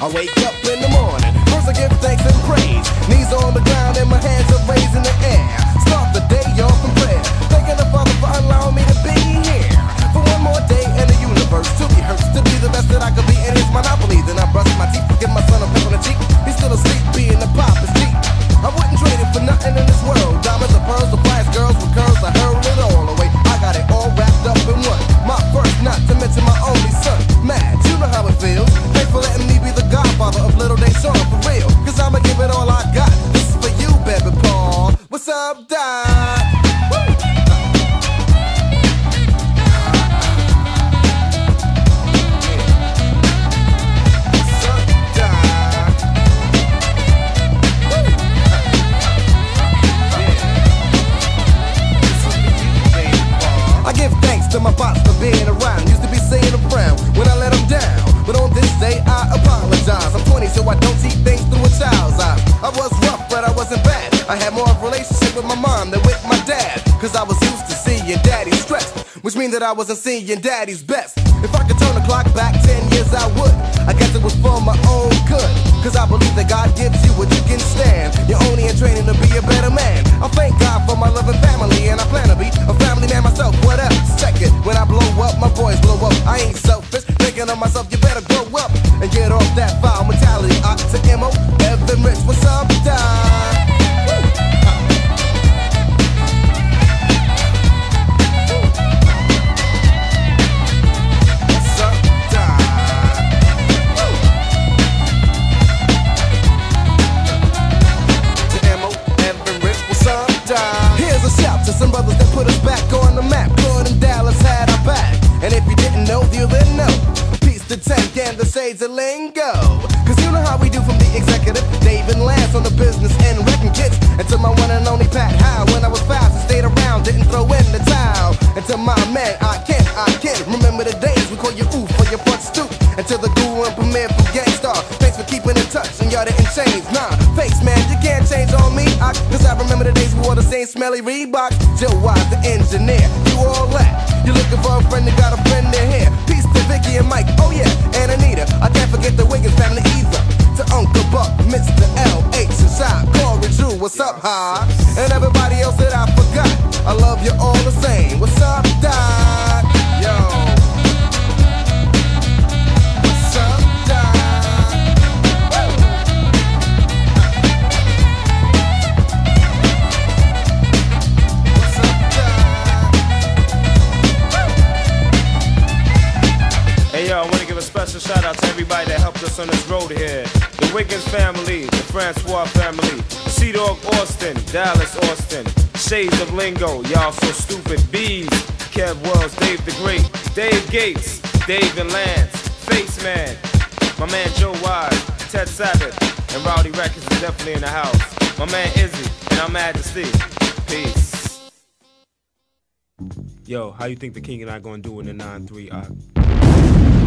I wake up in the morning, first I give thanks and praise. Knees on the ground and my hands are raised up, Doc? I give thanks to my boss for being around. Used to be saying a frown when I let him down. But on this day, I apologize. I'm 20, so I don't see things through a child's eyes. I was rough, but I wasn't bad. I had more of a relationship with my mom than with my dad. Cause I was used to seeing daddy stressed, which means that I wasn't seeing daddy's best. If I could turn the clock back 10 years, I would. I guess it was for my own good. Cause I believe that God gives you what you can stand. Shades of Lingo. Cause you know how we do from the executive. Dave and Lance on the business and wrecking kids. Until my one and only Pat Howe. When I was fast and stayed around, didn't throw in the towel. Until my man, I can't, I can't remember the days we call you oof for your front stoop. To the Guru and Premier from Gang Starr. Thanks for keeping in touch and y'all didn't change. Nah, face man, you can't change on me. I, Cause I remember the days we wore the same smelly Reeboks. Joe Wise, the engineer. You what's up, hi? And everybody else that I forgot. I love you all the same. What's up, Doc? Yo. What's up, Doc? What's up, Doc? Hey yo, I wanna give a special shout out to everybody that helped us on this road here. The Wiggins family, the Francois family, Sea Dog Austin, Dallas Austin, Shades of Lingo, y'all so stupid, Bees, Kev Wells, Dave the Great, Dave Gates, Dave and Lance, Face Man, my man Joe Wise, Ted Sabbath, and Rowdy Records is definitely in the house. My man Izzy, and I'm Majesty. Peace. Yo, how you think the king and I gonna do in the 9-3 oct?